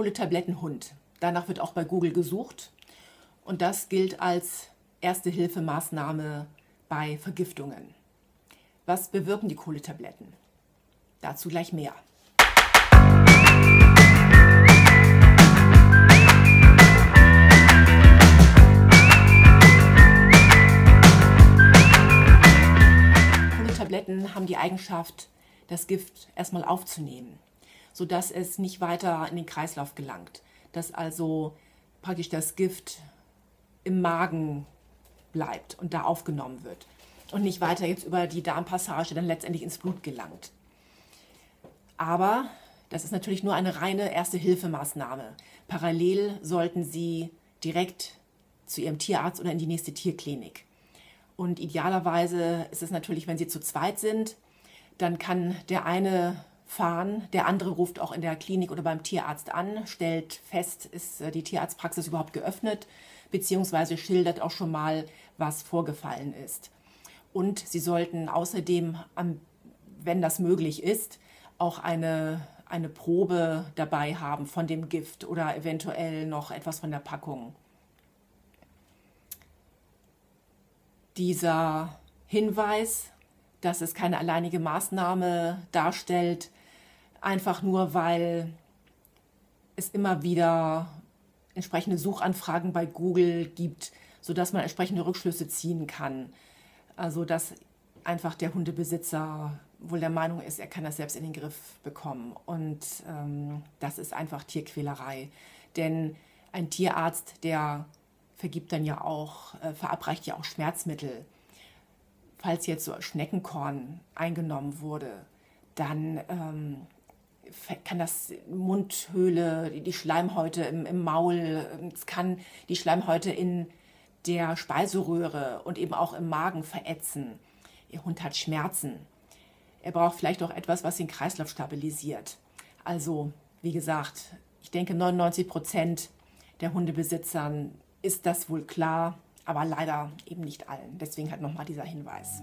Kohletablettenhund. Danach wird auch bei Google gesucht. Und das gilt als erste Hilfemaßnahme bei Vergiftungen. Was bewirken die Kohletabletten? Dazu gleich mehr. Kohletabletten haben die Eigenschaft, das Gift erstmal aufzunehmen, sodass es nicht weiter in den Kreislauf gelangt, dass also praktisch das Gift im Magen bleibt und da aufgenommen wird und nicht weiter jetzt über die Darmpassage dann letztendlich ins Blut gelangt. Aber das ist natürlich nur eine reine Erste-Hilfemaßnahme. Parallel sollten Sie direkt zu Ihrem Tierarzt oder in die nächste Tierklinik. Und idealerweise ist es natürlich, wenn Sie zu zweit sind, dann kann der eine fahren, der andere ruft auch in der Klinik oder beim Tierarzt an, stellt fest, ist äh, die Tierarztpraxis überhaupt geöffnet, beziehungsweise schildert auch schon mal, was vorgefallen ist. Und Sie sollten außerdem, wenn das möglich ist, auch eine, eine Probe dabei haben von dem Gift oder eventuell noch etwas von der Packung. Dieser Hinweis, dass es keine alleinige Maßnahme darstellt, einfach nur weil es immer wieder entsprechende Suchanfragen bei Google gibt, sodass man entsprechende Rückschlüsse ziehen kann. Also dass einfach der Hundebesitzer wohl der Meinung ist, er kann das selbst in den Griff bekommen. Und ähm, das ist einfach Tierquälerei. Denn ein Tierarzt, der vergibt dann ja auch, äh, verabreicht ja auch Schmerzmittel. Falls jetzt so Schneckenkorn eingenommen wurde, dann ähm, kann das Mundhöhle, die Schleimhäute im, im Maul, es kann die Schleimhäute in der Speiseröhre und eben auch im Magen verätzen. Ihr Hund hat Schmerzen. Er braucht vielleicht auch etwas, was den Kreislauf stabilisiert. Also, wie gesagt, ich denke, 99 Prozent der Hundebesitzern ist das wohl klar, aber leider eben nicht allen. Deswegen halt nochmal dieser Hinweis.